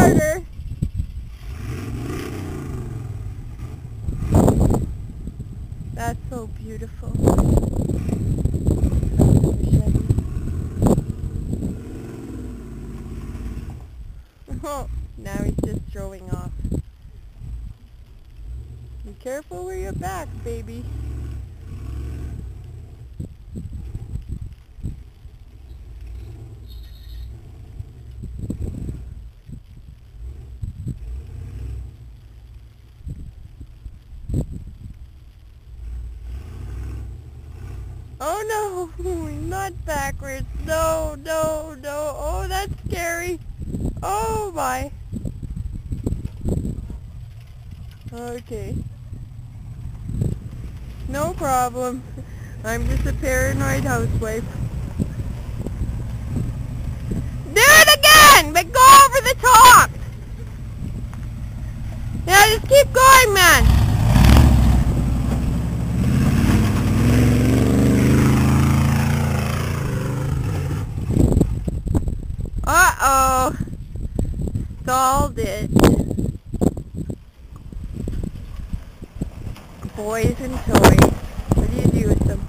harder. That's so beautiful. Oh, now he's just throwing off. Be careful where you're back, baby. Oh no, not backwards. No, no, no. Oh, that's scary. Oh my. Okay. No problem. I'm just a paranoid housewife. Do it again, but go over the top. Yeah, just keep going, man. Uh-oh. Stalled it. Boys and toys. What do you do with them?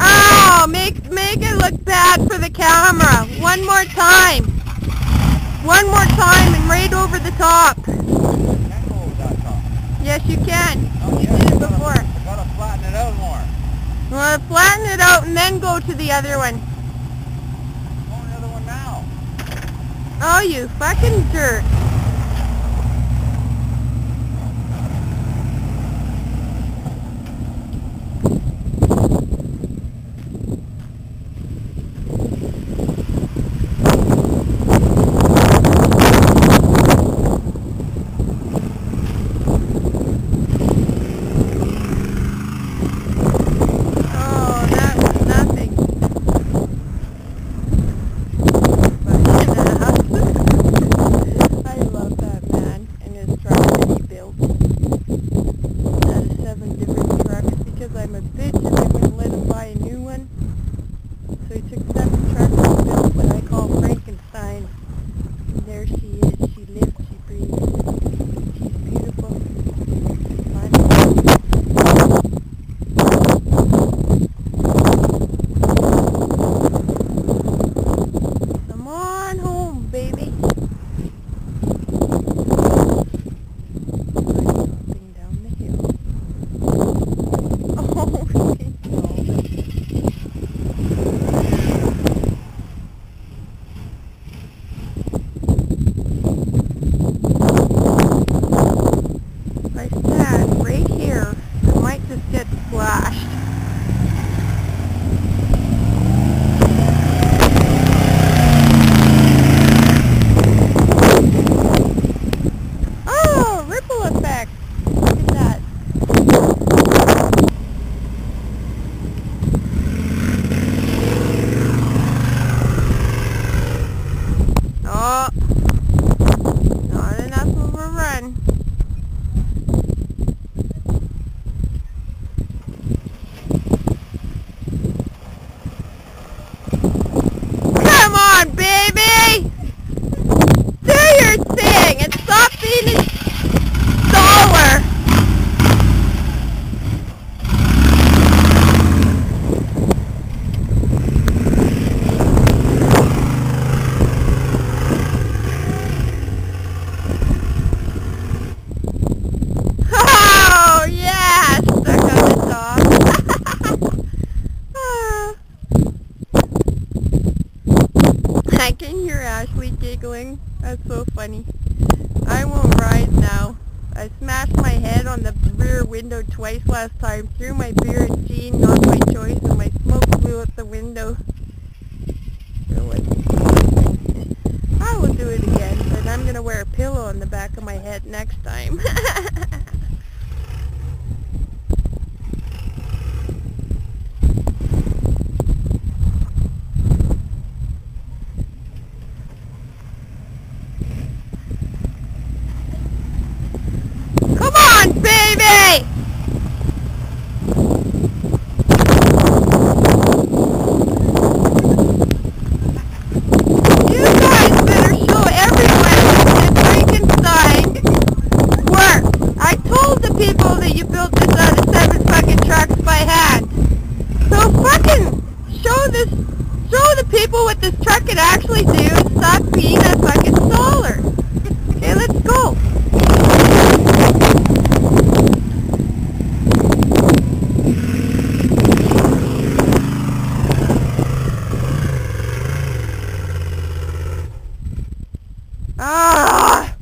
Oh, make, make it look bad for the camera. One more time. One more time and right over the top. Yes, you can. Oh, you did it before. I gotta flatten it out more. You want to flatten it out and then go to the other one. Oh, the other one now. Oh, you fucking jerk. Oh, that was nothing. I love that man and his truck that he built. Out of seven different trucks because I'm a bitch and I wouldn't let him buy a new one. He took seven trucks and built what I call Frankenstein. And there she is. She lives, she breathes. She's beautiful. Fun. Come on home, baby. Dropping down the hill. Oh, If I stand right here, I might just get splashed. Oh, ripple effect. Look at that. Oh, not enough of a run. Come on, baby! Do your thing and stop being a staller. Oh, yeah! Stuck on the top. Ah. I can hear Ashley giggling. That's so funny. I now. I smashed my head on the rear window twice last time, threw my beer at Jean, not my choice, and my smoke flew out the window. I will do it again, but I'm going to wear a pillow on the back of my head next time. Come on, baby! You guys better show everyone that Frankenstein works. I this, show the people what this truck can actually do and stop being a fucking staller. Okay, let's go. Ah!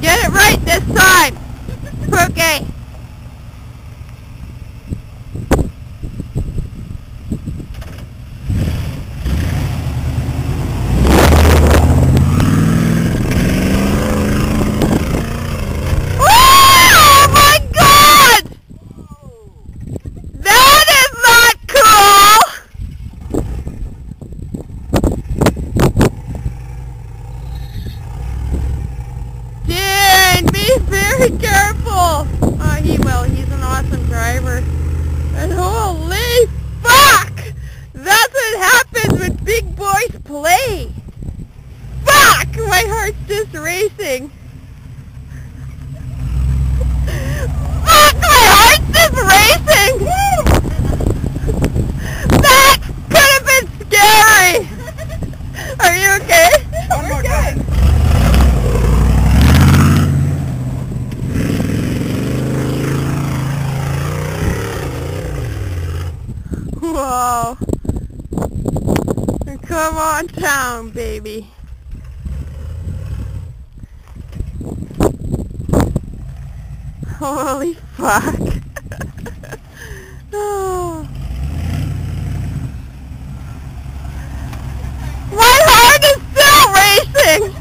Get it right this time. Okay. Oh my god! That is not cool! Dan, be very careful! Oh, he will. He's an awesome driver. And holy fuck! That's what happens when big boys play! Fuck! My heart's just racing. Fuck! My heart's just racing! That could have been scary! Are you okay? One more time. Whoa. Come on down, baby. Holy fuck. My heart is still racing!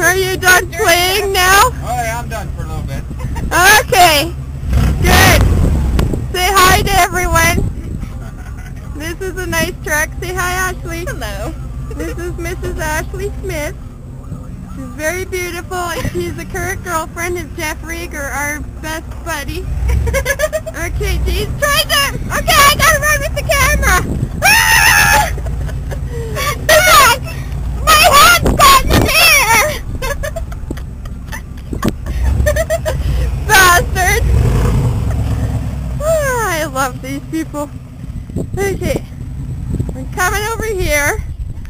Are you done playing now? Oh yeah, I'm done for a little bit. Okay. Good. Say hi to everyone. This is a nice truck. Say hi, Hello. This is Mrs. Ashley Smith. She's very beautiful and she's the current girlfriend of Jeff Rieger, our best buddy. Okay, geez, try to... Okay, I gotta run with the camera. Ah! Look! My head's got in the air! Bastard! Ah, I love these people. Okay, I'm coming over here,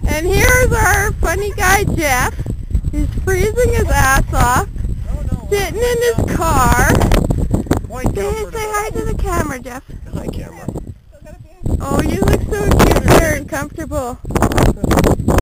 and here's our funny guy Jeff. He's freezing his ass off, No, no. sitting in his car. Point Say, say hi to the camera, Jeff. Hi, camera. Oh, you look so cute there and comfortable.